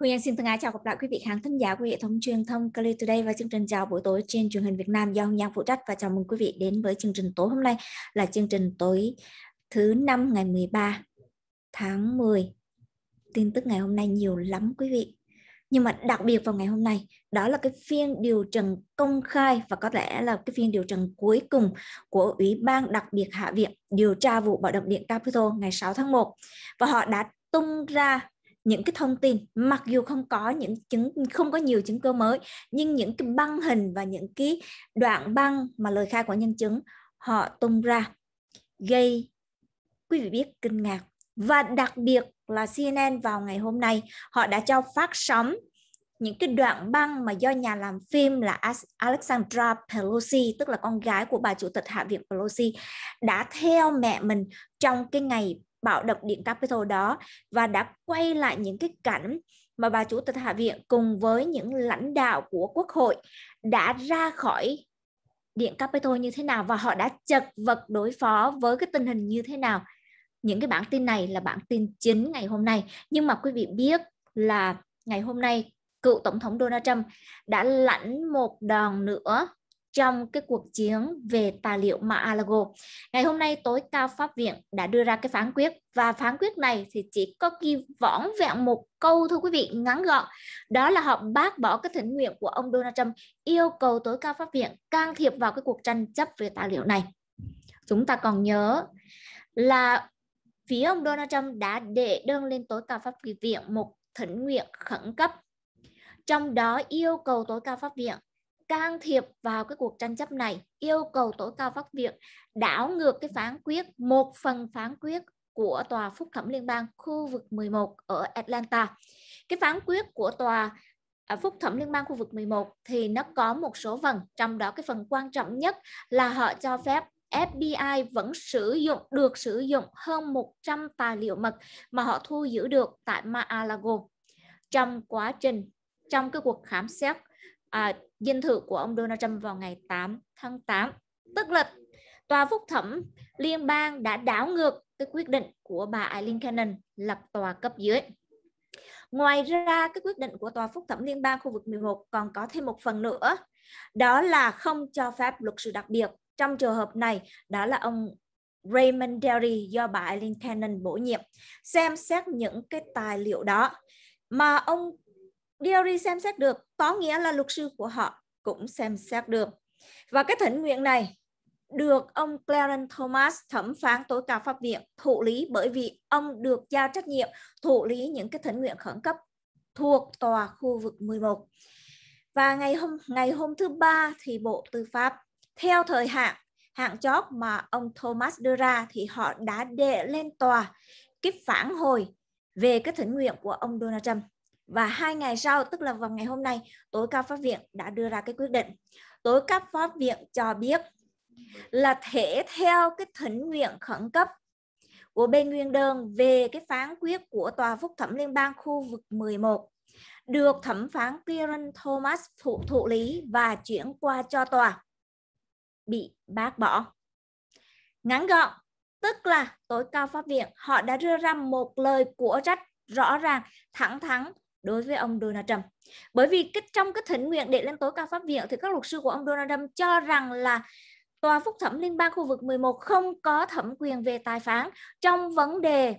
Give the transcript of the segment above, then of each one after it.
Hương Giang xin thân ái chào gặp lại quý vị khán thính giả của hệ thống truyền thông Kali Today và chương trình chào buổi tối trên truyền hình Việt Nam do Hương Giang phụ trách và chào mừng quý vị đến với chương trình tối hôm nay là chương trình tối thứ năm ngày 13 tháng 10. Tin tức ngày hôm nay nhiều lắm quý vị. Nhưng mà đặc biệt vào ngày hôm nay, đó là cái phiên điều trần công khai và có lẽ là cái phiên điều trần cuối cùng của Ủy ban đặc biệt Hạ viện điều tra vụ bạo động điện Capitol ngày 6 tháng 1 và họ đã tung ra những cái thông tin, mặc dù không có những chứng, không có nhiều chứng cứ mới, nhưng những cái băng hình và những cái đoạn băng mà lời khai của nhân chứng, họ tung ra, gây quý vị biết kinh ngạc. Và đặc biệt là CNN vào ngày hôm nay, họ đã cho phát sóng những cái đoạn băng mà do nhà làm phim là Alexandra Pelosi, tức là con gái của bà chủ tịch Hạ viện Pelosi, đã theo mẹ mình trong cái ngày bạo động điện Capitol đó và đã quay lại những cái cảnh mà bà chủ tịch Hạ viện cùng với những lãnh đạo của Quốc hội đã ra khỏi điện Capitol như thế nào và họ đã chật vật đối phó với cái tình hình như thế nào. Những cái bản tin này là bản tin chính ngày hôm nay. Nhưng mà quý vị biết là ngày hôm nay, cựu tổng thống Donald Trump đã lãnh một đòn nữa trong cái cuộc chiến về tài liệu Mar-a-Lago. Ngày hôm nay tối cao pháp viện đã đưa ra cái phán quyết, và phán quyết này thì chỉ có ghi võn vẹn một câu thôi quý vị, ngắn gọn đó là họ bác bỏ cái thỉnh nguyện của ông Donald Trump, yêu cầu tối cao pháp viện can thiệp vào cái cuộc tranh chấp về tài liệu này. Chúng ta còn nhớ là phía ông Donald Trump đã đệ đơn lên tối cao pháp viện một thỉnh nguyện khẩn cấp trong đó yêu cầu tối cao pháp viện can thiệp vào cái cuộc tranh chấp này, yêu cầu tối cao pháp viện đảo ngược cái phán quyết, một phần phán quyết của tòa phúc thẩm liên bang khu vực 11 ở Atlanta. Cái phán quyết của tòa à, phúc thẩm liên bang khu vực 11 thì nó có một số phần, trong đó cái phần quan trọng nhất là họ cho phép FBI vẫn sử dụng, được sử dụng hơn 100 tài liệu mật mà họ thu giữ được tại Mar-a-Lago. Trong quá trình, trong cái cuộc khám xét à, dinh thự của ông Donald Trump vào ngày 8 tháng 8. Tức là tòa phúc thẩm liên bang đã đảo ngược cái quyết định của bà Eileen Cannon lập tòa cấp dưới. Ngoài ra cái quyết định của tòa phúc thẩm liên bang khu vực 11 còn có thêm một phần nữa. Đó là không cho phép luật sư đặc biệt. Trong trường hợp này đó là ông Raymond Derry do bà Eileen Cannon bổ nhiệm xem xét những cái tài liệu đó mà ông Diary xem xét được, có nghĩa là luật sư của họ cũng xem xét được. Và cái thỉnh nguyện này được ông Clarence Thomas thẩm phán tối cao pháp viện thụ lý bởi vì ông được giao trách nhiệm thụ lý những cái thỉnh nguyện khẩn cấp thuộc tòa khu vực 11. Và ngày hôm ngày hôm thứ ba thì Bộ Tư pháp, theo thời hạn hạn chót mà ông Thomas đưa ra thì họ đã đệ lên tòa cái phản hồi về cái thỉnh nguyện của ông Donald Trump và hai ngày sau tức là vào ngày hôm nay tối cao pháp viện đã đưa ra cái quyết định tối cao pháp viện cho biết là thể theo cái thỉnh nguyện khẩn cấp của bên nguyên đơn về cái phán quyết của tòa phúc thẩm liên bang khu vực 11 được thẩm phán Kieran Thomas thụ thụ lý và chuyển qua cho tòa bị bác bỏ. Ngắn gọn, tức là tối cao pháp viện họ đã đưa ra một lời của trách rõ ràng, thẳng thắn đối với ông Donald Trump. Bởi vì cái, trong cái thỉnh nguyện để lên tối cao pháp viện thì các luật sư của ông Donald Trump cho rằng là Tòa Phúc thẩm Liên bang khu vực 11 không có thẩm quyền về tài phán trong vấn đề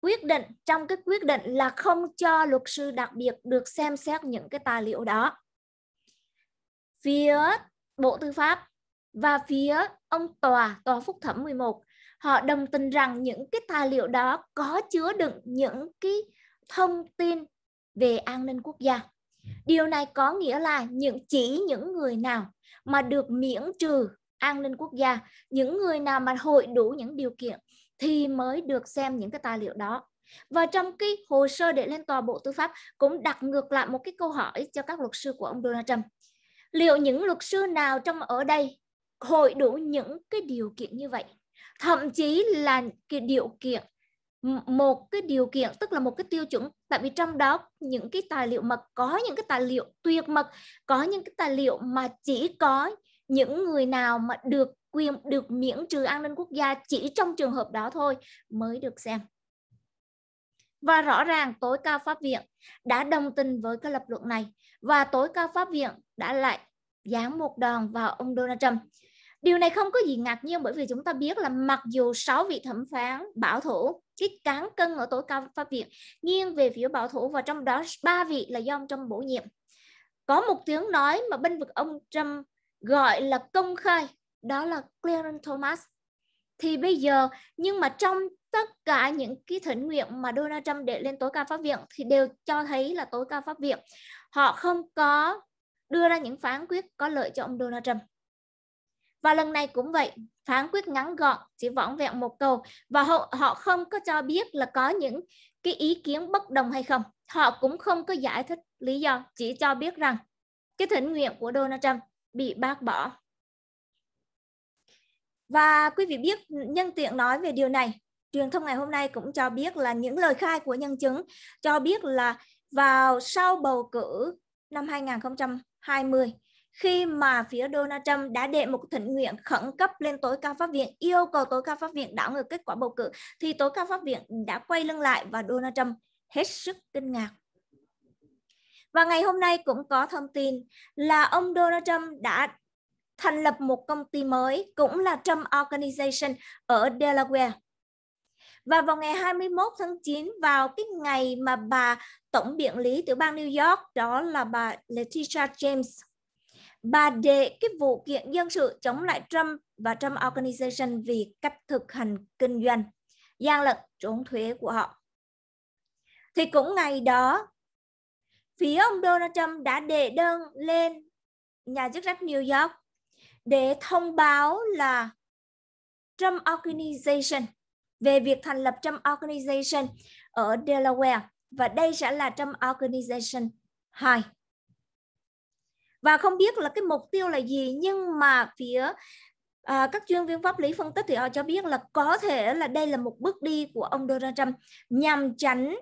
quyết định, trong cái quyết định là không cho luật sư đặc biệt được xem xét những cái tài liệu đó. Phía Bộ Tư pháp và phía ông tòa tòa phúc thẩm 11 họ đồng tình rằng những cái tài liệu đó có chứa đựng những cái thông tin về an ninh quốc gia. Điều này có nghĩa là những chỉ những người nào mà được miễn trừ an ninh quốc gia, những người nào mà hội đủ những điều kiện thì mới được xem những cái tài liệu đó. Và trong cái hồ sơ để lên tòa Bộ Tư pháp cũng đặt ngược lại một cái câu hỏi cho các luật sư của ông Donald Trump. Liệu những luật sư nào trong ở đây hội đủ những cái điều kiện như vậy? Thậm chí là cái điều kiện một cái điều kiện, tức là một cái tiêu chuẩn. Tại vì trong đó, những cái tài liệu mật có những cái tài liệu tuyệt mật, có những cái tài liệu mà chỉ có những người nào mà được quyền, được miễn trừ an ninh quốc gia chỉ trong trường hợp đó thôi mới được xem. Và rõ ràng tối cao pháp viện đã đồng tình với cái lập luận này. Và tối cao pháp viện đã lại giáng một đòn vào ông Donald Trump. Điều này không có gì ngạc nhiên bởi vì chúng ta biết là mặc dù 6 vị thẩm phán bảo thủ cái cán cân ở tối cao pháp viện nghiêng về phía bảo thủ và trong đó ba vị là do ông Trump bổ nhiệm. Có một tiếng nói mà bên vực ông Trump gọi là công khai, đó là Clarence Thomas. Thì bây giờ, nhưng mà trong tất cả những cái thỉnh nguyện mà Donald Trump để lên tối cao pháp viện thì đều cho thấy là tối cao pháp viện họ không có đưa ra những phán quyết có lợi cho ông Donald Trump. Và lần này cũng vậy, phán quyết ngắn gọn, chỉ vỏn vẹn một câu và họ, họ không có cho biết là có những cái ý kiến bất đồng hay không. Họ cũng không có giải thích lý do, chỉ cho biết rằng cái thỉnh nguyện của Donald Trump bị bác bỏ. Và quý vị biết nhân tiện nói về điều này, truyền thông ngày hôm nay cũng cho biết là những lời khai của nhân chứng cho biết là vào sau bầu cử năm 2020 khi mà phía Donald Trump đã đệ một thỉnh nguyện khẩn cấp lên tối cao pháp viện, yêu cầu tối cao pháp viện đảo ngược kết quả bầu cử, thì tối cao pháp viện đã quay lưng lại và Donald Trump hết sức kinh ngạc. Và ngày hôm nay cũng có thông tin là ông Donald Trump đã thành lập một công ty mới, cũng là Trump Organization ở Delaware. Và vào ngày 21 tháng 9 vào cái ngày mà bà tổng biện lý tiểu bang New York, đó là bà Letitia James bà đệ cái vụ kiện dân sự chống lại Trump và Trump Organization vì cách thực hành kinh doanh, gian lận trốn thuế của họ. Thì cũng ngày đó, phía ông Donald Trump đã đệ đơn lên nhà chức trách New York để thông báo là Trump Organization về việc thành lập Trump Organization ở Delaware và đây sẽ là Trump Organization 2 và không biết là cái mục tiêu là gì nhưng mà phía à, các chuyên viên pháp lý phân tích thì họ cho biết là có thể là đây là một bước đi của ông Donald Trump nhằm tránh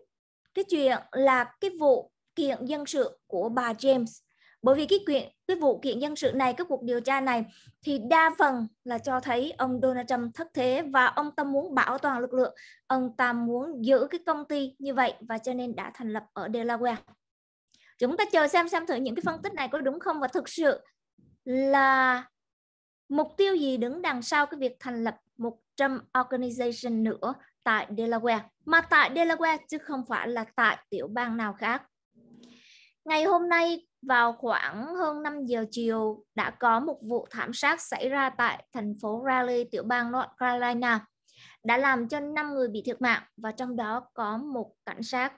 cái chuyện là cái vụ kiện dân sự của bà James. Bởi vì cái chuyện cái vụ kiện dân sự này cái cuộc điều tra này thì đa phần là cho thấy ông Donald Trump thất thế và ông ta muốn bảo toàn lực lượng. Ông ta muốn giữ cái công ty như vậy và cho nên đã thành lập ở Delaware chúng ta chờ xem xem thử những cái phân tích này có đúng không? Và thực sự là mục tiêu gì đứng đằng sau cái việc thành lập một Trump Organization nữa tại Delaware? Mà tại Delaware chứ không phải là tại tiểu bang nào khác. Ngày hôm nay vào khoảng hơn 5 giờ chiều đã có một vụ thảm sát xảy ra tại thành phố Raleigh, tiểu bang North Carolina. Đã làm cho 5 người bị thiệt mạng và trong đó có một cảnh sát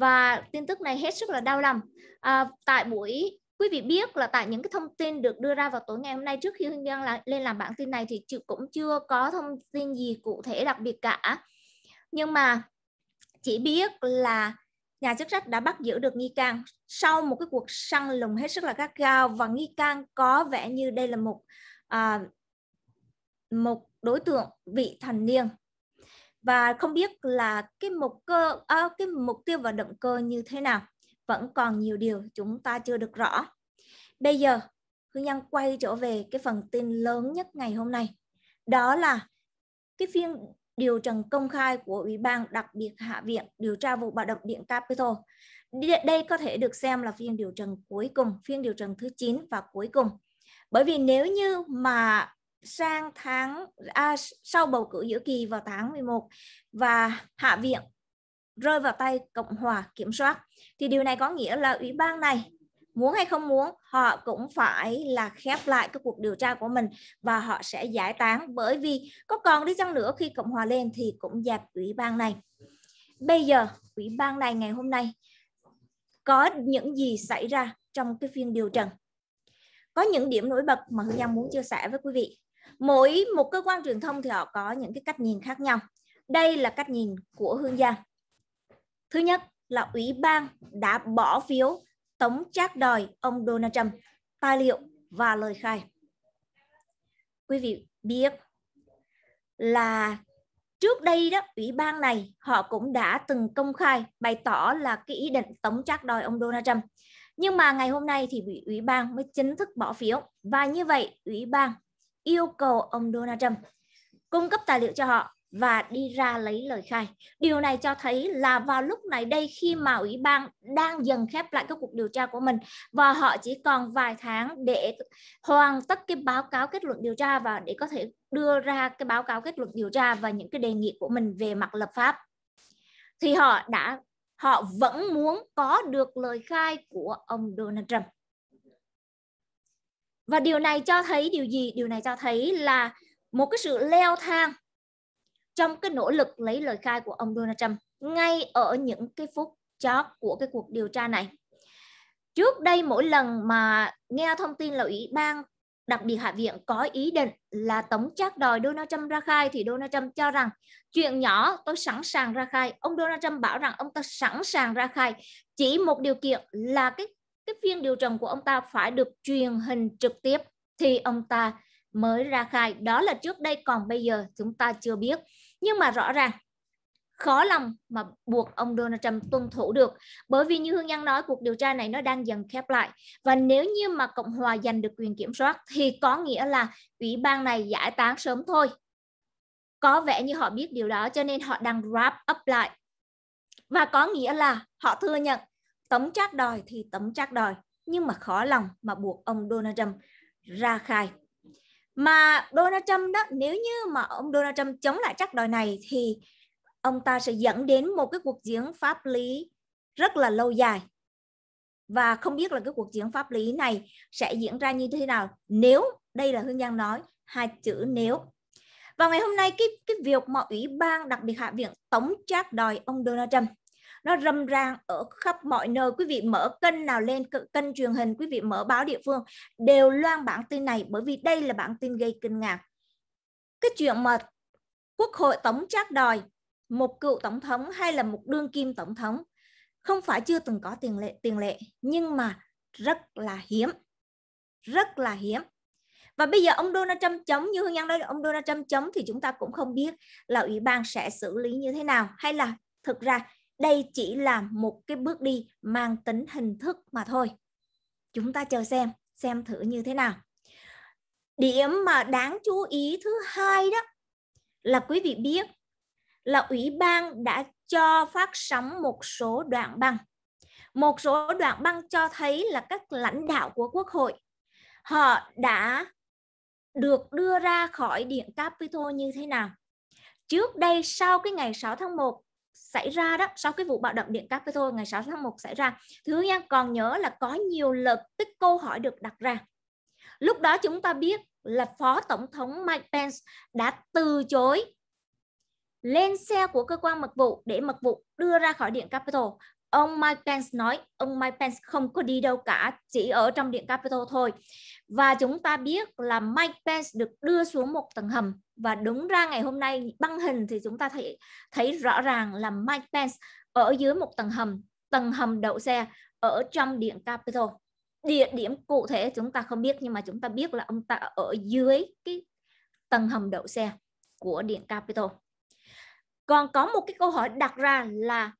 và tin tức này hết sức là đau lòng. À, tại buổi quý vị biết là tại những cái thông tin được đưa ra vào tối ngày hôm nay trước khi Hương Giang lên làm bản tin này thì cũng chưa có thông tin gì cụ thể đặc biệt cả. Nhưng mà chỉ biết là nhà chức trách đã bắt giữ được nghi can sau một cái cuộc săn lùng hết sức là gắt gao. Và nghi can có vẻ như đây là một à, một đối tượng vị thành niên và không biết là cái mục cơ à, cái mục tiêu và động cơ như thế nào vẫn còn nhiều điều chúng ta chưa được rõ bây giờ Hương Nhân quay trở về cái phần tin lớn nhất ngày hôm nay đó là cái phiên điều trần công khai của Ủy ban đặc biệt Hạ viện điều tra vụ bạo động điện Capitol. Đây có thể được xem là phiên điều trần cuối cùng, phiên điều trần thứ 9 và cuối cùng. Bởi vì nếu như mà sang tháng à, sau bầu cử giữa kỳ vào tháng 11 và Hạ viện rơi vào tay Cộng hòa kiểm soát thì điều này có nghĩa là ủy ban này muốn hay không muốn họ cũng phải là khép lại cái cuộc điều tra của mình và họ sẽ giải tán bởi vì có còn đi chăng nữa khi Cộng hòa lên thì cũng dẹp ủy ban này. Bây giờ ủy ban này ngày hôm nay có những gì xảy ra trong cái phiên điều trần? Có những điểm nổi bật mà Hương Giang muốn chia sẻ với quý vị mỗi một cơ quan truyền thông thì họ có những cái cách nhìn khác nhau. Đây là cách nhìn của hương giang. Thứ nhất là ủy ban đã bỏ phiếu tống trác đòi ông donald trump tài liệu và lời khai. Quý vị biết là trước đây đó, ủy ban này họ cũng đã từng công khai, bày tỏ là cái ý định tống trác đòi ông Donald Trump. Nhưng mà ngày hôm nay thì bị ủy ban mới chính thức bỏ phiếu. Và như vậy, ủy ban yêu cầu ông Donald Trump cung cấp tài liệu cho họ và đi ra lấy lời khai. Điều này cho thấy là vào lúc này đây khi mà ủy ban đang dần khép lại các cuộc điều tra của mình và họ chỉ còn vài tháng để hoàn tất cái báo cáo kết luận điều tra và để có thể đưa ra cái báo cáo kết luận điều tra và những cái đề nghị của mình về mặt lập pháp, thì họ đã, họ vẫn muốn có được lời khai của ông Donald Trump. Và điều này cho thấy, điều gì? Điều này cho thấy là một cái sự leo thang trong cái nỗ lực lấy lời khai của ông Donald Trump ngay ở những cái phút chót của cái cuộc điều tra này. Trước đây, mỗi lần mà nghe thông tin là ủy ban đặc biệt Hạ viện có ý định là tống chắc đòi Donald Trump ra khai thì Donald Trump cho rằng, chuyện nhỏ, tôi sẵn sàng ra khai. Ông Donald Trump bảo rằng ông ta sẵn sàng ra khai. Chỉ một điều kiện là cái cái phiên điều trần của ông ta phải được truyền hình trực tiếp thì ông ta mới ra khai. Đó là trước đây, còn bây giờ chúng ta chưa biết. Nhưng mà rõ ràng, khó lòng mà buộc ông Donald Trump tuân thủ được bởi vì như Hương Nhân nói, cuộc điều tra này nó đang dần khép lại và nếu như mà Cộng hòa giành được quyền kiểm soát thì có nghĩa là ủy ban này giải tán sớm thôi có vẻ như họ biết điều đó, cho nên họ đang wrap up lại và có nghĩa là họ thừa nhận tấm chắc đòi thì tấm chắc đòi, nhưng mà khó lòng mà buộc ông Donald Trump ra khai. Mà Donald Trump đó, nếu như mà ông Donald Trump chống lại chắc đòi này thì ông ta sẽ dẫn đến một cái cuộc chiến pháp lý rất là lâu dài. Và không biết là cái cuộc chiến pháp lý này sẽ diễn ra như thế nào nếu, đây là hương giang nói, hai chữ nếu. Vào ngày hôm nay, cái cái việc mà ủy ban đặc biệt hạ viện tống trác đòi ông Donald Trump nó râm ran ở khắp mọi nơi. Quý vị mở kênh nào lên kênh truyền hình, quý vị mở báo địa phương, đều loan bản tin này bởi vì đây là bản tin gây kinh ngạc. Cái chuyện mà quốc hội tổng trác đòi một cựu tổng thống hay là một đương kim tổng thống không phải chưa từng có tiền lệ tiền lệ, nhưng mà rất là hiếm, rất là hiếm. Và bây giờ ông Donald Trump chống như Hương Nhân nói, ông Donald Trump chống thì chúng ta cũng không biết là ủy ban sẽ xử lý như thế nào hay là thực ra đây chỉ là một cái bước đi mang tính hình thức mà thôi. Chúng ta chờ xem xem thử như thế nào. Điểm mà đáng chú ý thứ hai đó là quý vị biết là ủy ban đã cho phát sóng một số đoạn băng. Một số đoạn băng cho thấy là các lãnh đạo của quốc hội, họ đã được đưa ra khỏi điện Capitol như thế nào. Trước đây, sau cái ngày 6 tháng 1 xảy ra đó, sau cái vụ bạo động điện Capitol ngày 6 tháng 1 xảy ra. Thứ nhất còn nhớ là có nhiều lượt tích câu hỏi được đặt ra. Lúc đó chúng ta biết là phó tổng thống Mike Pence đã từ chối lên xe của cơ quan mật vụ để mật vụ đưa ra khỏi điện Capitol ông Mike Pence nói, ông Mike Pence không có đi đâu cả, chỉ ở trong điện Capitol thôi. Và chúng ta biết là Mike Pence được đưa xuống một tầng hầm. Và đúng ra ngày hôm nay, băng hình thì chúng ta thấy thấy rõ ràng là Mike Pence ở dưới một tầng hầm tầng hầm đậu xe ở trong điện Capitol. Địa điểm cụ thể chúng ta không biết, nhưng mà chúng ta biết là ông ta ở dưới cái tầng hầm đậu xe của điện Capitol. Còn có một cái câu hỏi đặt ra là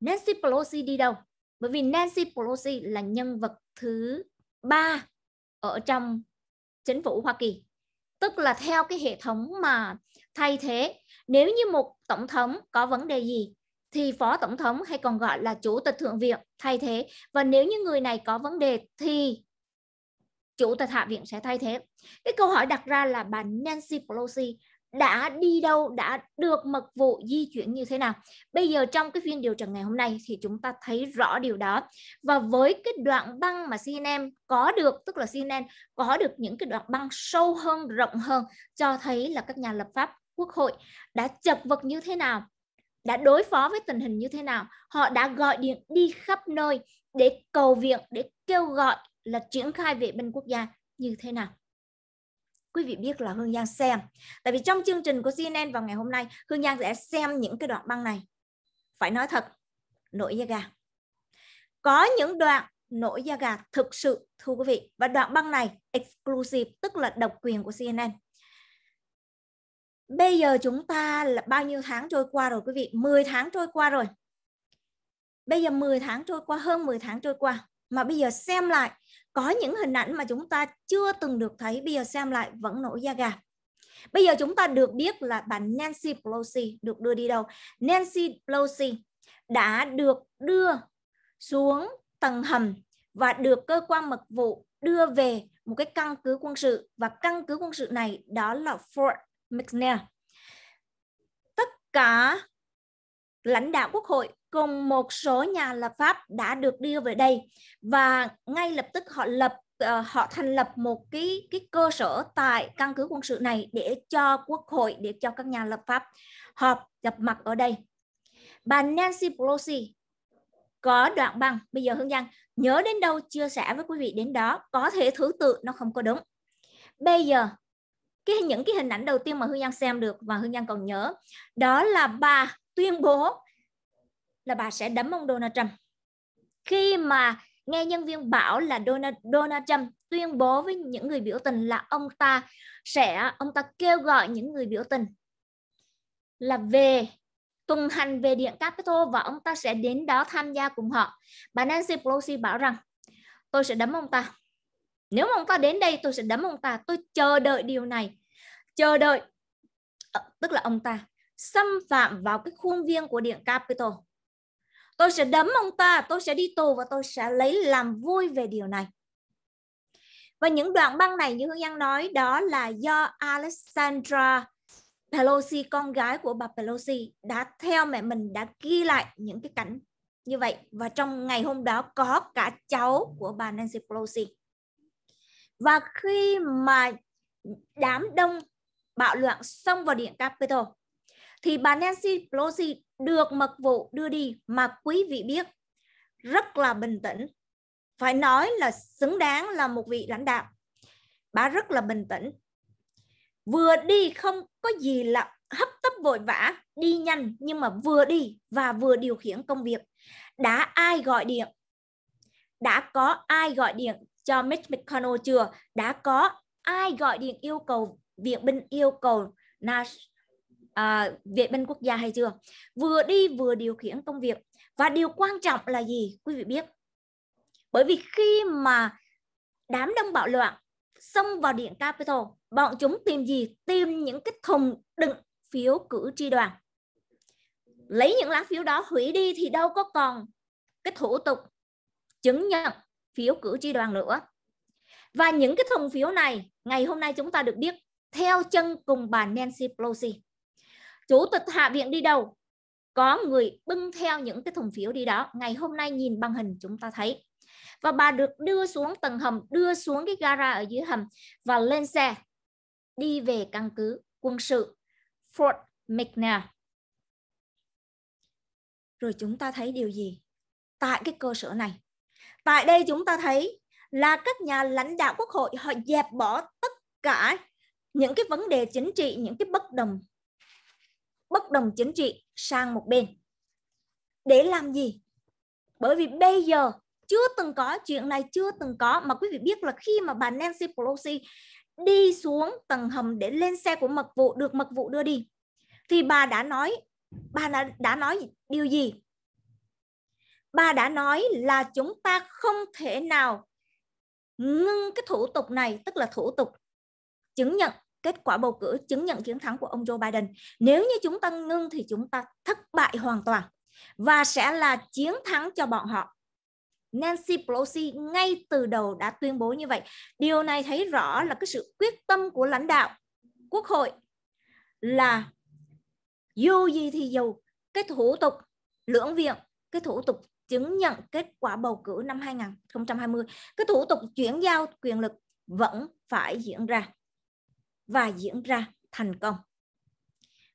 Nancy Pelosi đi đâu? Bởi vì Nancy Pelosi là nhân vật thứ ba ở trong chính phủ Hoa Kỳ. Tức là theo cái hệ thống mà thay thế, nếu như một tổng thống có vấn đề gì, thì phó tổng thống hay còn gọi là chủ tịch thượng viện thay thế. Và nếu như người này có vấn đề thì chủ tịch hạ viện sẽ thay thế. Cái câu hỏi đặt ra là bà Nancy Pelosi đã đi đâu, đã được mật vụ di chuyển như thế nào? Bây giờ trong cái phiên điều trần ngày hôm nay thì chúng ta thấy rõ điều đó. Và với cái đoạn băng mà CNN có được, tức là CNN có được những cái đoạn băng sâu hơn, rộng hơn, cho thấy là các nhà lập pháp quốc hội đã chật vật như thế nào, đã đối phó với tình hình như thế nào. Họ đã gọi điện đi khắp nơi để cầu viện, để kêu gọi là triển khai vệ binh quốc gia như thế nào quý vị biết là Hương Giang xem. Tại vì trong chương trình của CNN vào ngày hôm nay, Hương Giang sẽ xem những cái đoạn băng này. Phải nói thật, nổi da gà. Có những đoạn nổi da gà thực sự thưa quý vị. Và đoạn băng này exclusive, tức là độc quyền của CNN. Bây giờ chúng ta là bao nhiêu tháng trôi qua rồi quý vị? 10 tháng trôi qua rồi. Bây giờ 10 tháng trôi qua, hơn 10 tháng trôi qua. Mà bây giờ xem lại, có những hình ảnh mà chúng ta chưa từng được thấy, bây giờ xem lại vẫn nổi da gà Bây giờ chúng ta được biết là bà Nancy Pelosi được đưa đi đâu? Nancy Pelosi đã được đưa xuống tầng hầm và được cơ quan mật vụ đưa về một cái căn cứ quân sự và căn cứ quân sự này đó là Fort McNair. Tất cả lãnh đạo quốc hội cùng một số nhà lập pháp đã được đưa về đây và ngay lập tức họ lập uh, họ thành lập một cái cái cơ sở tại căn cứ quân sự này để cho quốc hội để cho các nhà lập pháp họp gặp mặt ở đây. Bà Nancy Pelosi có đoạn băng bây giờ Hương Giang nhớ đến đâu chia sẻ với quý vị đến đó có thể thứ tự nó không có đúng bây giờ cái những cái hình ảnh đầu tiên mà Hương Giang xem được và Hương Giang còn nhớ đó là bà tuyên bố là bà sẽ đấm ông Donald Trump khi mà nghe nhân viên bảo là Donald, Donald Trump tuyên bố với những người biểu tình là ông ta sẽ ông ta kêu gọi những người biểu tình là về tuần hành về điện Capitol và ông ta sẽ đến đó tham gia cùng họ. Bà Nancy Pelosi bảo rằng tôi sẽ đấm ông ta. Nếu mà ông ta đến đây tôi sẽ đấm ông ta. Tôi chờ đợi điều này. Chờ đợi. Ờ, tức là ông ta xâm phạm vào cái khuôn viên của điện Capitol. Tôi sẽ đấm ông ta, tôi sẽ đi tù và tôi sẽ lấy làm vui về điều này. Và những đoạn băng này như Hương Giang nói đó là do Alexandra Pelosi con gái của bà Pelosi đã theo mẹ mình đã ghi lại những cái cảnh như vậy và trong ngày hôm đó có cả cháu của bà Nancy Pelosi và khi mà đám đông bạo loạn xông vào điện Capitol thì bà Nancy Pelosi được mật vụ đưa đi mà quý vị biết, rất là bình tĩnh. Phải nói là xứng đáng là một vị lãnh đạo. Bà rất là bình tĩnh. Vừa đi không có gì là hấp tấp vội vã, đi nhanh nhưng mà vừa đi và vừa điều khiển công việc. Đã ai gọi điện? Đã có ai gọi điện cho Mitch McConnell chưa? Đã có ai gọi điện yêu cầu, viện binh yêu cầu Nash à, vệ binh quốc gia hay chưa? Vừa đi vừa điều khiển công việc. Và điều quan trọng là gì quý vị biết? Bởi vì khi mà đám đông bạo loạn xông vào điện Capitol bọn chúng tìm gì? Tìm những cái thùng đựng phiếu cử tri đoàn. Lấy những lá phiếu đó hủy đi thì đâu có còn cái thủ tục chứng nhận phiếu cử tri đoàn nữa. Và những cái thùng phiếu này ngày hôm nay chúng ta được biết theo chân cùng bà Nancy Pelosi chủ tịch hạ viện đi đâu có người bưng theo những cái thùng phiếu đi đó ngày hôm nay nhìn bằng hình chúng ta thấy và bà được đưa xuống tầng hầm đưa xuống cái gara ở dưới hầm và lên xe đi về căn cứ quân sự Fort McNair. Rồi chúng ta thấy điều gì? Tại cái cơ sở này. Tại đây chúng ta thấy là các nhà lãnh đạo quốc hội họ dẹp bỏ tất cả những cái vấn đề chính trị, những cái bất đồng bất đồng chính trị sang một bên. Để làm gì? Bởi vì bây giờ chưa từng có chuyện này chưa từng có mà quý vị biết là khi mà bà Nancy Pelosi đi xuống tầng hầm để lên xe của mật vụ được mật vụ đưa đi thì bà đã nói bà đã, đã nói điều gì bà đã nói là chúng ta không thể nào ngưng cái thủ tục này tức là thủ tục chứng nhận kết quả bầu cử chứng nhận chiến thắng của ông Joe Biden. Nếu như chúng ta ngưng thì chúng ta thất bại hoàn toàn và sẽ là chiến thắng cho bọn họ. Nancy Pelosi ngay từ đầu đã tuyên bố như vậy. Điều này thấy rõ là cái sự quyết tâm của lãnh đạo quốc hội là dù gì thì dù cái thủ tục lưỡng viện, cái thủ tục chứng nhận kết quả bầu cử năm 2020, cái thủ tục chuyển giao quyền lực vẫn phải diễn ra và diễn ra thành công.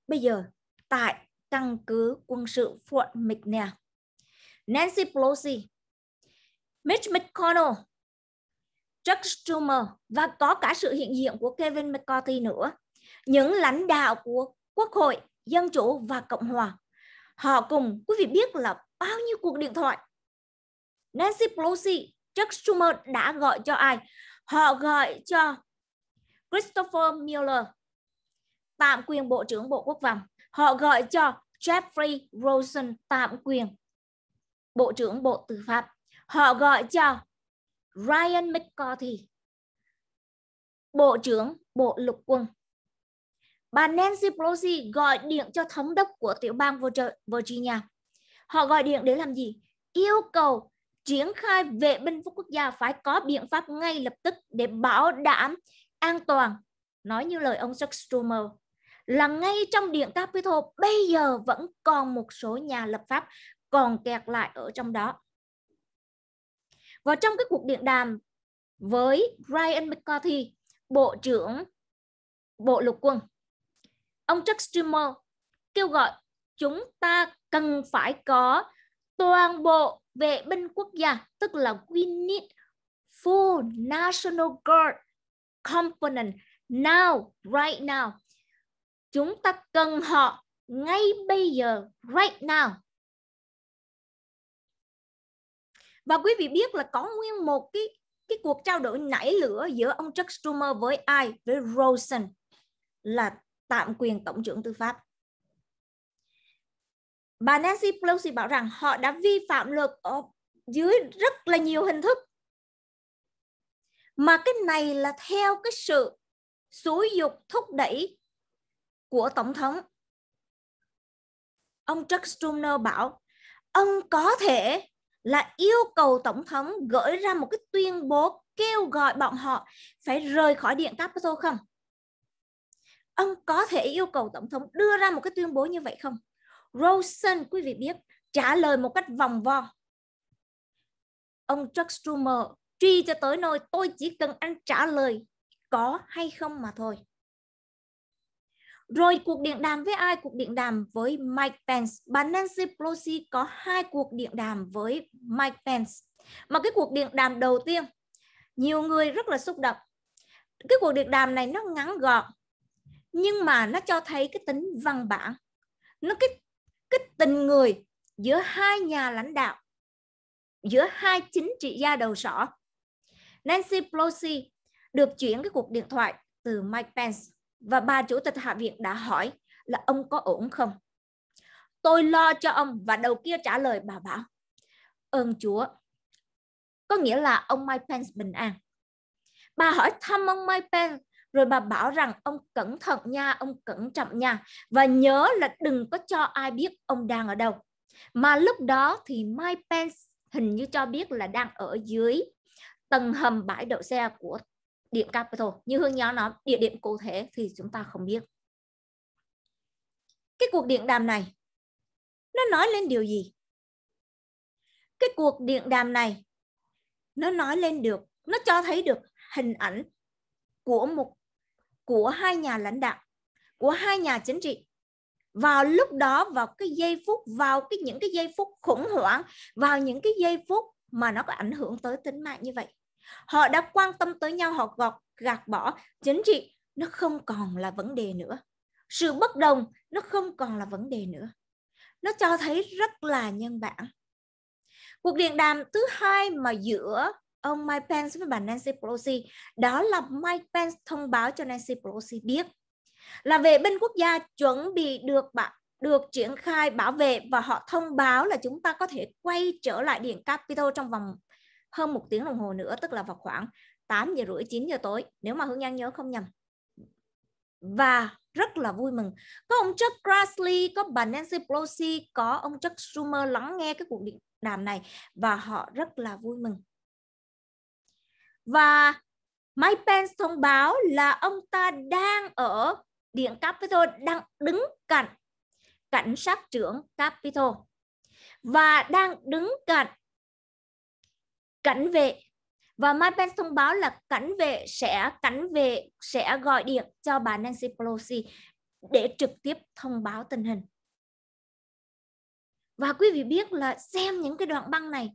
Bây giờ tại căn cứ quân sự Fort McNair, Nancy Pelosi Mitch McConnell, Chuck Schumer và có cả sự hiện diện của Kevin McCarthy nữa. Những lãnh đạo của Quốc hội, Dân Chủ và Cộng Hòa. Họ cùng, quý vị biết là bao nhiêu cuộc điện thoại. Nancy Pelosi, Chuck Schumer đã gọi cho ai? Họ gọi cho Christopher Mueller, tạm quyền Bộ trưởng Bộ Quốc phòng. Họ gọi cho Jeffrey Rosen, tạm quyền Bộ trưởng Bộ Tư pháp họ gọi cho Ryan McCarthy, Bộ trưởng Bộ Lục quân. bà Nancy Pelosi gọi điện cho thống đốc của tiểu bang Virginia. Họ gọi điện để làm gì? Yêu cầu triển khai vệ binh quốc gia phải có biện pháp ngay lập tức để bảo đảm an toàn. Nói như lời ông Chuck Schumer là ngay trong điện Capitol bây giờ vẫn còn một số nhà lập pháp còn kẹt lại ở trong đó. Và trong cái cuộc điện đàm với Ryan McCarthy, Bộ trưởng Bộ Lục quân, ông Chuck Schumer kêu gọi chúng ta cần phải có toàn bộ vệ binh quốc gia, tức là we need full National Guard component now, right now. Chúng ta cần họ ngay bây giờ, right now. Và quý vị biết là có nguyên một cái cái cuộc trao đổi nảy lửa giữa ông Chuck Schumer với ai? Với Rosen là tạm quyền tổng trưởng tư pháp. Bà Nancy Pelosi bảo rằng họ đã vi phạm luật ở dưới rất là nhiều hình thức. Mà cái này là theo cái sự xúi dục thúc đẩy của tổng thống. Ông Chuck Schumer bảo, ông có thể là yêu cầu tổng thống gửi ra một cái tuyên bố kêu gọi bọn họ phải rời khỏi điện Capitol không? Ông có thể yêu cầu tổng thống đưa ra một cái tuyên bố như vậy không? Rosen, quý vị biết, trả lời một cách vòng vo. Ông Chuck Schumer truy cho tới nơi tôi chỉ cần anh trả lời có hay không mà thôi. Rồi cuộc điện đàm với ai? Cuộc điện đàm với Mike Pence. Bà Nancy Pelosi có hai cuộc điện đàm với Mike Pence. Mà cái cuộc điện đàm đầu tiên, nhiều người rất là xúc động. Cái cuộc điện đàm này nó ngắn gọn, nhưng mà nó cho thấy cái tính văn bản. Nó cái cái tình người giữa hai nhà lãnh đạo, giữa hai chính trị gia đầu sỏ. Nancy Pelosi được chuyển cái cuộc điện thoại từ Mike Pence và bà chủ tịch hạ viện đã hỏi là ông có ổn không? Tôi lo cho ông và đầu kia trả lời bà bảo ơn Chúa. Có nghĩa là ông Mike Pence bình an. Bà hỏi thăm ông Mike Pence rồi bà bảo rằng ông cẩn thận nha, ông cẩn trọng nha và nhớ là đừng có cho ai biết ông đang ở đâu. Mà lúc đó thì Mike Pence hình như cho biết là đang ở dưới tầng hầm bãi đậu xe của điện Capitol. Như Hương nhớ nó địa điểm cụ thể thì chúng ta không biết. Cái cuộc điện đàm này, nó nói lên điều gì? Cái cuộc điện đàm này, nó nói lên được, nó cho thấy được hình ảnh của một, của hai nhà lãnh đạo, của hai nhà chính trị. Vào lúc đó, vào cái giây phút, vào cái, những cái giây phút khủng hoảng, vào những cái giây phút mà nó có ảnh hưởng tới tính mạng như vậy họ đã quan tâm tới nhau, họ gọt, gạt bỏ. Chính trị, nó không còn là vấn đề nữa. Sự bất đồng, nó không còn là vấn đề nữa. Nó cho thấy rất là nhân bản. Cuộc điện đàm thứ hai mà giữa ông Mike Pence với bà Nancy Pelosi, đó là Mike Pence thông báo cho Nancy Pelosi biết là vệ binh quốc gia chuẩn bị được bạn được triển khai bảo vệ và họ thông báo là chúng ta có thể quay trở lại điện Capitol trong vòng hơn một tiếng đồng hồ nữa, tức là vào khoảng 8 giờ rưỡi 9 giờ tối, nếu mà Hương Nhan nhớ không nhầm. Và rất là vui mừng, có ông Chuck Grassley, có bà Nancy Pelosi, có ông Chuck Schumer lắng nghe cái cuộc điện đàm này và họ rất là vui mừng. Và Mike Pence thông báo là ông ta đang ở điện Capitol, đang đứng cạnh cảnh sát trưởng Capitol. Và đang đứng cạnh cảnh vệ và Mike Pence thông báo là cảnh vệ sẽ, cảnh vệ sẽ gọi điện cho bà Nancy Pelosi để trực tiếp thông báo tình hình. Và quý vị biết là xem những cái đoạn băng này,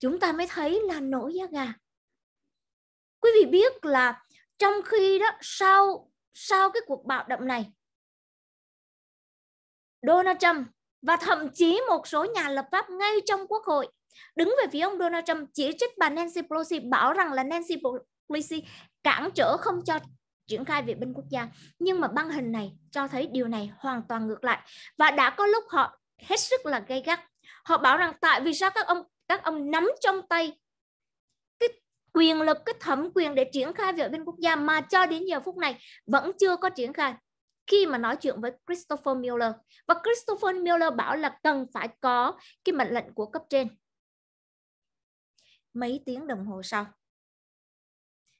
chúng ta mới thấy là nổi da gà. Quý vị biết là trong khi đó, sau sau cái cuộc bạo động này, Donald Trump và thậm chí một số nhà lập pháp ngay trong quốc hội đứng về phía ông Donald Trump, chỉ trích bà Nancy Pelosi bảo rằng là Nancy Pelosi cản trở không cho triển khai viện binh quốc gia. Nhưng mà băng hình này cho thấy điều này hoàn toàn ngược lại. Và đã có lúc họ hết sức là gay gắt. Họ bảo rằng tại vì sao các ông các ông nắm trong tay cái quyền lực, cái thẩm quyền để triển khai viện binh quốc gia mà cho đến giờ phút này vẫn chưa có triển khai. Khi mà nói chuyện với Christopher Miller và Christopher Miller bảo là cần phải có cái mệnh lệnh của cấp trên mấy tiếng đồng hồ sau.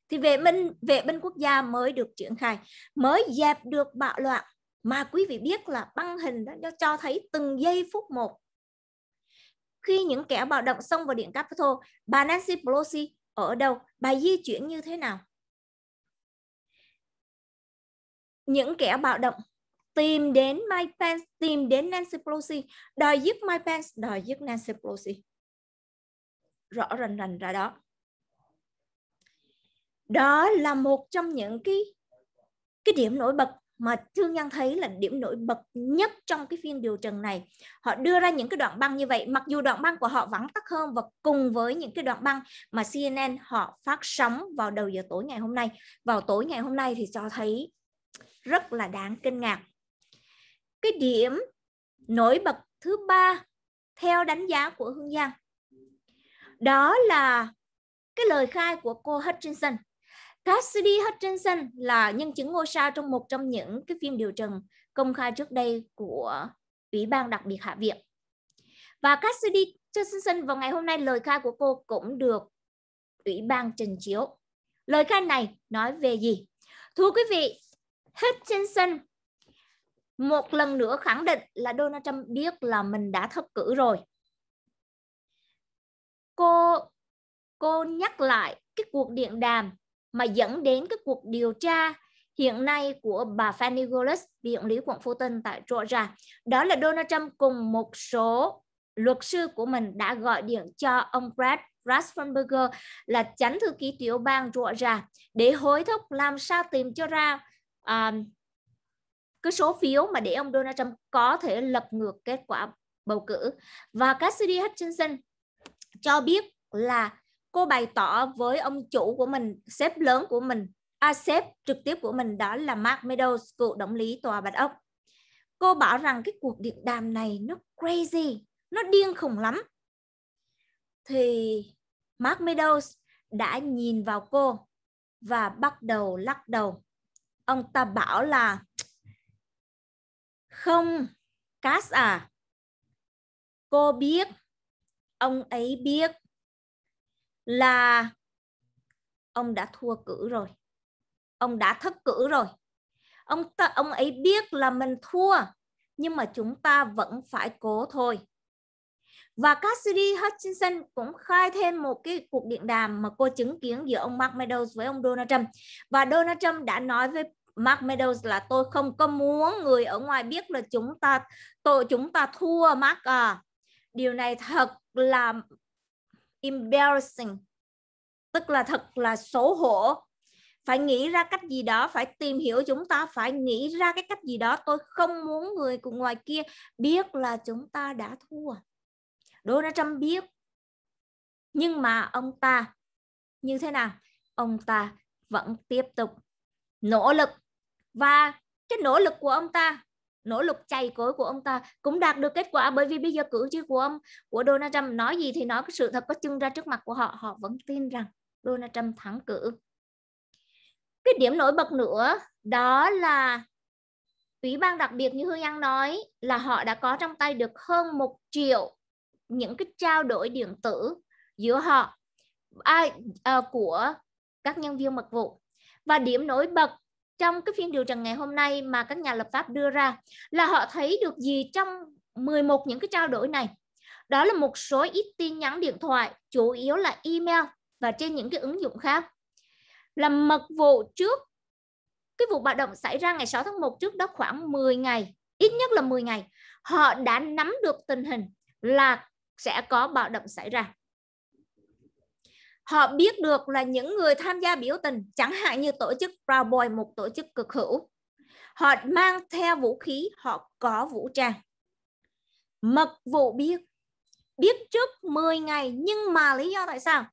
Thì vệ binh vệ binh quốc gia mới được triển khai. Mới dẹp được bạo loạn mà quý vị biết là băng hình đó cho thấy từng giây phút một. Khi những kẻ bạo động xông vào điện Capitol, bà Nancy Pelosi ở đâu? Bà di chuyển như thế nào? Những kẻ bạo động tìm đến Mike Pence, tìm đến Nancy Pelosi, đòi giết Mike Pence, đòi giết Nancy Pelosi rõ rành rành ra đó. Đó là một trong những cái cái điểm nổi bật mà thương nhân thấy là điểm nổi bật nhất trong cái phiên điều trần này. Họ đưa ra những cái đoạn băng như vậy, mặc dù đoạn băng của họ vắng tắt hơn và cùng với những cái đoạn băng mà CNN họ phát sóng vào đầu giờ tối ngày hôm nay. Vào tối ngày hôm nay thì cho thấy rất là đáng kinh ngạc. Cái điểm nổi bật thứ ba, theo đánh giá của Hương Giang đó là cái lời khai của cô Hutchinson Cassidy Hutchinson là nhân chứng ngôi sao trong một trong những cái phiên điều trần công khai trước đây của Ủy ban đặc biệt Hạ viện. Và Cassidy Hutchinson vào ngày hôm nay lời khai của cô cũng được Ủy ban trình chiếu. Lời khai này nói về gì? Thưa quý vị, Hutchinson một lần nữa khẳng định là Donald Trump biết là mình đã thất cử rồi. Cô cô nhắc lại cái cuộc điện đàm mà dẫn đến cái cuộc điều tra hiện nay của bà Fanny Willis, viện lý quận Fulton tại Georgia. Đó là Donald Trump cùng một số luật sư của mình đã gọi điện cho ông Brad Raffensperger là chánh thư ký tiểu bang Georgia để hối thúc làm sao tìm cho ra um, cái số phiếu mà để ông Donald Trump có thể lật ngược kết quả bầu cử. Và Cassidy Hutchinson cho biết là cô bày tỏ với ông chủ của mình sếp lớn của mình à, sếp trực tiếp của mình đó là Mark Meadows cựu đồng lý tòa bạch ốc. Cô bảo rằng cái cuộc điện đàm này nó crazy nó điên khùng lắm. Thì Mark Meadows đã nhìn vào cô và bắt đầu lắc đầu. Ông ta bảo là không Cass à cô biết ông ấy biết là ông đã thua cử rồi. Ông đã thất cử rồi. Ông ta, ông ấy biết là mình thua nhưng mà chúng ta vẫn phải cố thôi. Và Cassidy Hutchinson cũng khai thêm một cái cuộc điện đàm mà cô chứng kiến giữa ông Mark Meadows với ông Donald Trump. Và Donald Trump đã nói với Mark Meadows là tôi không có muốn người ở ngoài biết là chúng ta tôi chúng ta thua Mark à. Điều này thật là embarrassing, tức là thật là xấu hổ. Phải nghĩ ra cách gì đó, phải tìm hiểu chúng ta, phải nghĩ ra cái cách gì đó. Tôi không muốn người của ngoài kia biết là chúng ta đã thua. Donald Trump biết. Nhưng mà ông ta, như thế nào? Ông ta vẫn tiếp tục nỗ lực. Và cái nỗ lực của ông ta nỗ lực chày cối của ông ta cũng đạt được kết quả. Bởi vì bây giờ cử tri của ông của Donald Trump nói gì thì nói cái sự thật có trưng ra trước mặt của họ họ vẫn tin rằng Donald Trump thắng cử. Cái điểm nổi bật nữa đó là ủy ban đặc biệt như Hương Anh nói là họ đã có trong tay được hơn một triệu những cái trao đổi điện tử giữa họ ai à, của các nhân viên mật vụ. Và điểm nổi bật trong cái phiên điều trần ngày hôm nay mà các nhà lập pháp đưa ra là họ thấy được gì trong 11 những cái trao đổi này. Đó là một số ít tin nhắn điện thoại, chủ yếu là email và trên những cái ứng dụng khác. Là mật vụ trước cái vụ bạo động xảy ra ngày 6 tháng 1 trước đó khoảng 10 ngày, ít nhất là 10 ngày. Họ đã nắm được tình hình là sẽ có bạo động xảy ra họ biết được là những người tham gia biểu tình, chẳng hạn như tổ chức Proud Boy, một tổ chức cực hữu. Họ mang theo vũ khí, họ có vũ trang. Mật vụ biết biết trước 10 ngày, nhưng mà lý do tại sao?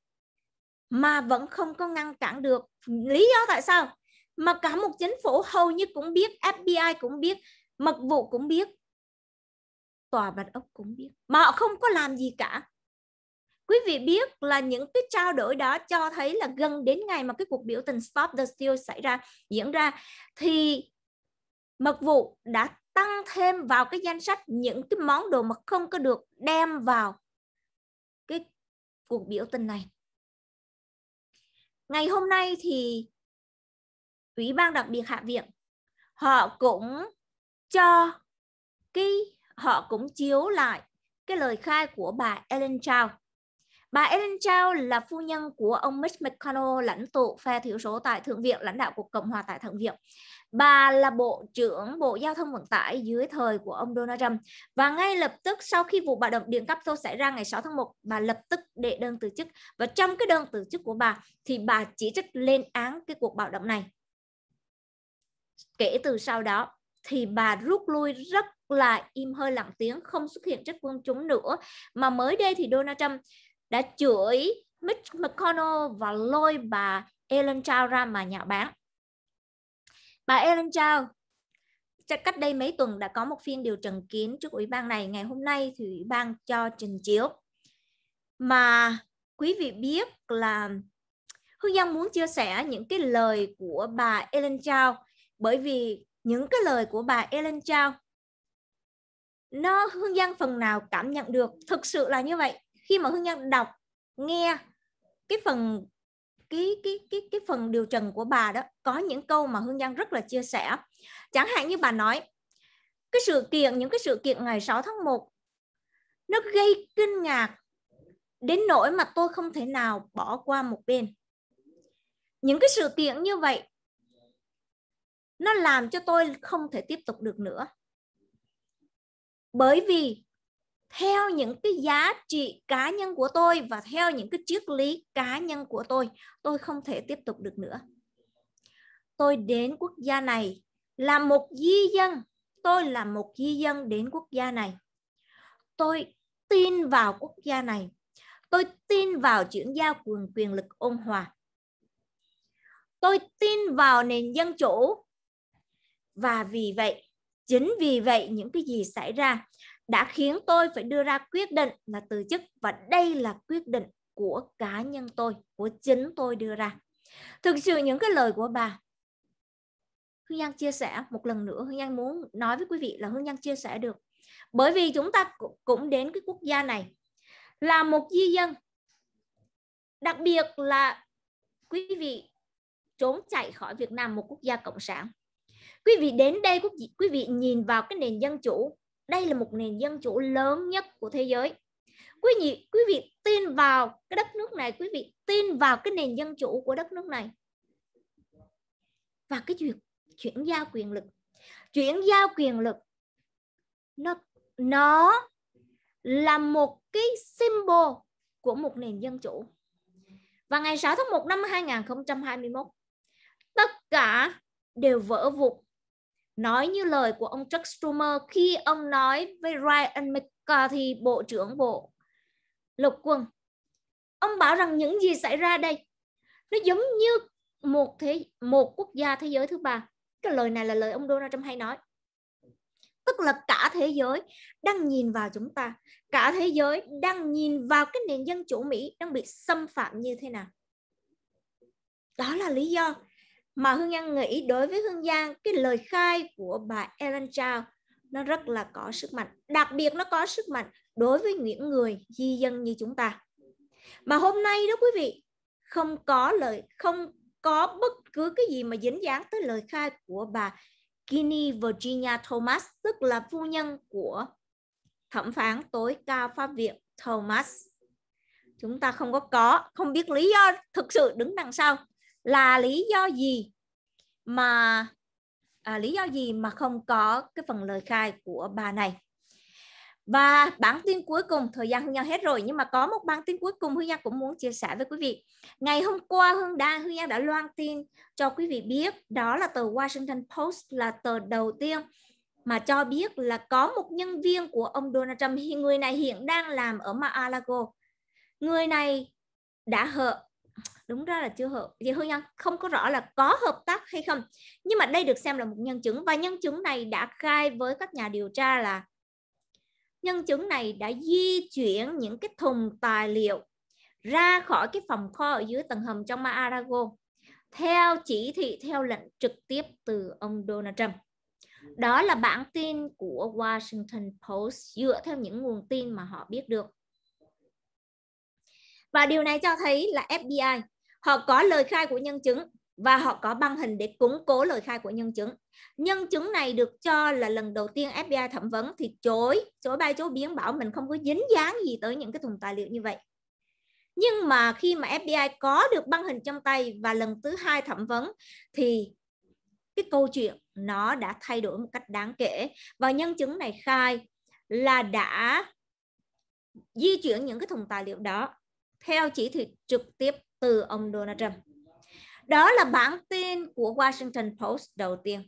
Mà vẫn không có ngăn cản được. Lý do tại sao? Mà cả một chính phủ hầu như cũng biết FBI cũng biết, mật vụ cũng biết, tòa bạch ốc cũng biết. Mà họ không có làm gì cả quý vị biết là những cái trao đổi đó cho thấy là gần đến ngày mà cái cuộc biểu tình Stop the Steal xảy ra, diễn ra, thì mật vụ đã tăng thêm vào cái danh sách những cái món đồ mà không có được đem vào cái cuộc biểu tình này. Ngày hôm nay thì ủy ban đặc biệt hạ viện, họ cũng cho cái, họ cũng chiếu lại cái lời khai của bà Ellen Chao. Bà Ellen Chao là phu nhân của ông Mitch McConnell, lãnh tụ phe thiểu số tại Thượng viện, lãnh đạo cuộc Cộng hòa tại Thượng viện. Bà là Bộ trưởng Bộ Giao thông Vận tải dưới thời của ông Donald Trump. Và ngay lập tức sau khi vụ bạo động điện Capitol xảy ra ngày 6 tháng 1, bà lập tức đệ đơn từ chức. Và trong cái đơn từ chức của bà thì bà chỉ trích lên án cái cuộc bạo động này. Kể từ sau đó thì bà rút lui rất là im hơi lặng tiếng, không xuất hiện trước quân chúng nữa. Mà mới đây thì Donald Trump đã chửi Mitch McConnell và lôi bà Ellen Chao ra mà nhạo báng. Bà Ellen Chao cách đây mấy tuần đã có một phiên điều trần kiến trước ủy ban này. Ngày hôm nay thì ủy ban cho trình chiếu. Mà quý vị biết là Hương Giang muốn chia sẻ những cái lời của bà Ellen Chao bởi vì những cái lời của bà Ellen Chao nó Hương Giang phần nào cảm nhận được thực sự là như vậy khi mà hương nhân đọc, nghe cái phần, cái cái cái cái phần điều trần của bà đó, có những câu mà hương giang rất là chia sẻ. Chẳng hạn như bà nói, cái sự kiện, những cái sự kiện ngày 6 tháng 1 nó gây kinh ngạc đến nỗi mà tôi không thể nào bỏ qua một bên. Những cái sự kiện như vậy, nó làm cho tôi không thể tiếp tục được nữa. Bởi vì theo những cái giá trị cá nhân của tôi và theo những cái triết lý cá nhân của tôi tôi không thể tiếp tục được nữa. Tôi đến quốc gia này là một di dân. Tôi là một di dân đến quốc gia này. Tôi tin vào quốc gia này. Tôi tin vào chuyển giao quyền quyền lực ôn hòa. Tôi tin vào nền dân chủ. Và vì vậy, chính vì vậy, những cái gì xảy ra đã khiến tôi phải đưa ra quyết định là từ chức và đây là quyết định của cá nhân tôi, của chính tôi đưa ra. Thực sự những cái lời của bà Hương Giang chia sẻ một lần nữa Hương Giang muốn nói với quý vị là Hương Giang chia sẻ được. Bởi vì chúng ta cũng đến cái quốc gia này là một di dân. Đặc biệt là quý vị trốn chạy khỏi Việt Nam một quốc gia cộng sản. Quý vị đến đây quý vị nhìn vào cái nền dân chủ đây là một nền dân chủ lớn nhất của thế giới. Quý vị quý vị tin vào cái đất nước này, quý vị tin vào cái nền dân chủ của đất nước này. Và cái chuyện chuyển giao quyền lực. Chuyển giao quyền lực, nó nó là một cái symbol của một nền dân chủ. Và ngày 6 tháng 1 năm 2021 tất cả đều vỡ vụn nói như lời của ông Chuck Schumer khi ông nói với Ryan McCarthy, Bộ trưởng Bộ Lục quân. Ông bảo rằng những gì xảy ra đây nó giống như một thế một quốc gia thế giới thứ ba. Cái lời này là lời ông Donald Trump hay nói. Tức là cả thế giới đang nhìn vào chúng ta, cả thế giới đang nhìn vào cái nền dân chủ Mỹ đang bị xâm phạm như thế nào. Đó là lý do mà Hương Giang nghĩ đối với Hương Giang, cái lời khai của bà Ellen Chao, nó rất là có sức mạnh. Đặc biệt nó có sức mạnh đối với những người di dân như chúng ta. Mà hôm nay đó quý vị, không có lời, không có bất cứ cái gì mà dính dáng tới lời khai của bà Ginny Virginia Thomas, tức là phu nhân của thẩm phán tối cao pháp viện Thomas. Chúng ta không có có, không biết lý do thực sự đứng đằng sau là lý do gì mà à, lý do gì mà không có cái phần lời khai của bà này và bản tin cuối cùng thời gian Hương Nhân hết rồi nhưng mà có một bản tin cuối cùng Hương Nhân cũng muốn chia sẻ với quý vị. Ngày hôm qua Hương đã Hương Nhân đã loan tin cho quý vị biết đó là tờ Washington Post là tờ đầu tiên mà cho biết là có một nhân viên của ông Donald Trump người này hiện đang làm ở Mar-a-Lago. Người này đã hợp đúng ra là chưa hợp thì hương nhân, không có rõ là có hợp tác hay không, nhưng mà đây được xem là một nhân chứng, và nhân chứng này đã khai với các nhà điều tra là nhân chứng này đã di chuyển những cái thùng tài liệu ra khỏi cái phòng kho ở dưới tầng hầm trong Mar-a-Lago, theo chỉ thị, theo lệnh trực tiếp từ ông Donald Trump Đó là bản tin của Washington Post, dựa theo những nguồn tin mà họ biết được. Và điều này cho thấy là FBI họ có lời khai của nhân chứng và họ có băng hình để củng cố lời khai của nhân chứng. Nhân chứng này được cho là lần đầu tiên FBI thẩm vấn thì chối, chối bay chối biến bảo mình không có dính dáng gì tới những cái thùng tài liệu như vậy. Nhưng mà khi mà FBI có được băng hình trong tay và lần thứ hai thẩm vấn thì cái câu chuyện nó đã thay đổi một cách đáng kể và nhân chứng này khai là đã di chuyển những cái thùng tài liệu đó theo chỉ thị trực tiếp từ ông Donald Trump. Đó là bản tin của Washington Post đầu tiên.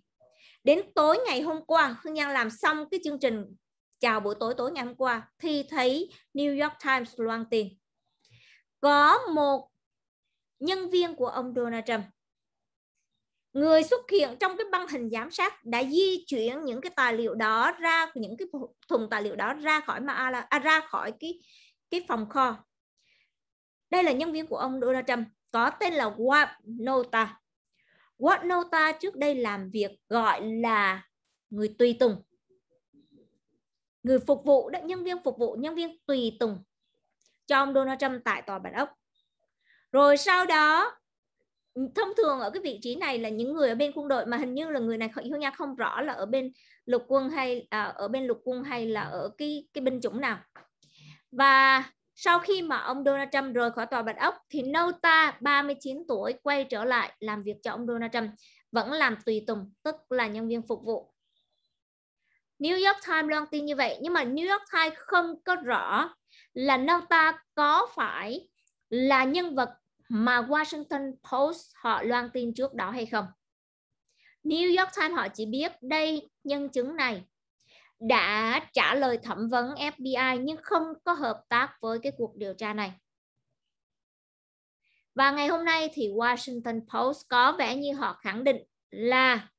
Đến tối ngày hôm qua, Hương Giang làm xong cái chương trình chào buổi tối tối ngày hôm qua thì thấy New York Times loan tin. Có một nhân viên của ông Donald Trump người xuất hiện trong cái băng hình giám sát đã di chuyển những cái tài liệu đó ra những cái thùng tài liệu đó ra khỏi mà à, ra khỏi cái cái phòng kho đây là nhân viên của ông Donald Trump có tên là Ward Nota. Ward Nota trước đây làm việc gọi là người tùy tùng. Người phục vụ, đó, nhân viên phục vụ, nhân viên tùy tùng cho ông Donald Trump tại tòa Bạch Ốc. Rồi sau đó thông thường ở cái vị trí này là những người ở bên quân đội mà hình như là người này Hương Nha không rõ là ở bên lục quân hay à, ở bên lục quân hay là ở cái cái binh chủng nào và sau khi mà ông Donald Trump rời khỏi tòa Bạch Ốc thì Nota 39 tuổi, quay trở lại làm việc cho ông Donald Trump, vẫn làm tùy tùng, tức là nhân viên phục vụ. New York Times loan tin như vậy, nhưng mà New York Times không có rõ là Nota có phải là nhân vật mà Washington Post họ loan tin trước đó hay không. New York Times họ chỉ biết đây nhân chứng này đã trả lời thẩm vấn FBI nhưng không có hợp tác với cái cuộc điều tra này. Và ngày hôm nay thì Washington Post có vẻ như họ khẳng định là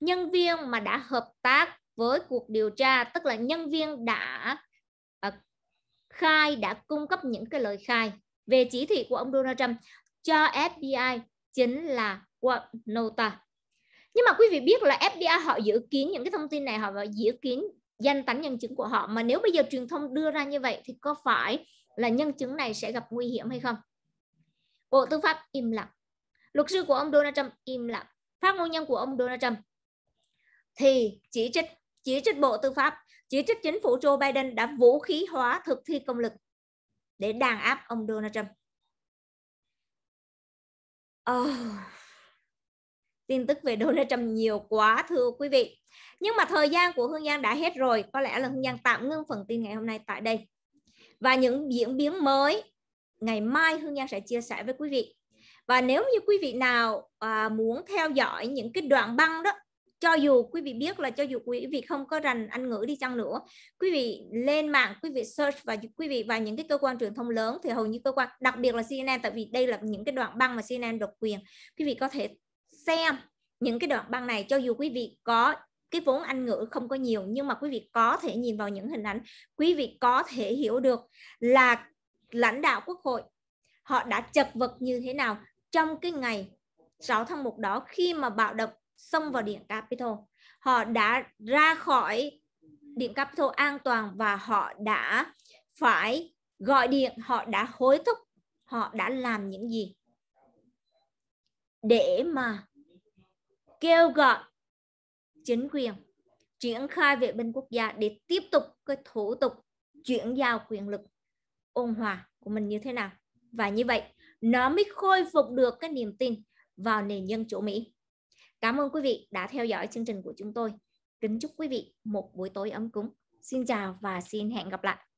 nhân viên mà đã hợp tác với cuộc điều tra, tức là nhân viên đã uh, khai, đã cung cấp những cái lời khai về chỉ thị của ông Donald Trump cho FBI chính là Nota nhưng mà quý vị biết là FDI họ dự kiến những cái thông tin này, họ dự kiến danh tánh nhân chứng của họ. Mà nếu bây giờ truyền thông đưa ra như vậy thì có phải là nhân chứng này sẽ gặp nguy hiểm hay không? Bộ Tư pháp im lặng. Luật sư của ông Donald Trump im lặng. Phát ngôn nhân của ông Donald Trump. Thì chỉ trích chỉ trích Bộ Tư pháp, chỉ trích chính phủ Joe Biden đã vũ khí hóa thực thi công lực để đàn áp ông Donald Trump. Oh tin tức về Donald Trump nhiều quá thưa quý vị. Nhưng mà thời gian của Hương Giang đã hết rồi có lẽ là Hương Giang tạm ngưng phần tin ngày hôm nay tại đây. Và những diễn biến mới ngày mai Hương Giang sẽ chia sẻ với quý vị. Và nếu như quý vị nào à, muốn theo dõi những cái đoạn băng đó cho dù quý vị biết là cho dù quý vị không có rành anh ngữ đi chăng nữa quý vị lên mạng quý vị search và quý vị và những cái cơ quan truyền thông lớn thì hầu như cơ quan đặc biệt là CNN tại vì đây là những cái đoạn băng mà CNN độc quyền quý vị có thể xem những cái đoạn băng này cho dù quý vị có, cái vốn Anh ngữ không có nhiều, nhưng mà quý vị có thể nhìn vào những hình ảnh, quý vị có thể hiểu được là lãnh đạo quốc hội họ đã chật vật như thế nào trong cái ngày 6 tháng 1 đó khi mà bạo động xông vào điện Capitol. Họ đã ra khỏi điện Capitol an toàn và họ đã phải gọi điện, họ đã hối thúc, họ đã làm những gì để mà kêu gọi chính quyền triển khai vệ binh quốc gia để tiếp tục cái thủ tục chuyển giao quyền lực, ôn hòa của mình như thế nào và như vậy, nó mới khôi phục được cái niềm tin vào nền dân chủ Mỹ. Cảm ơn quý vị đã theo dõi chương trình của chúng tôi. Kính chúc quý vị một buổi tối ấm cúng. Xin chào và xin hẹn gặp lại.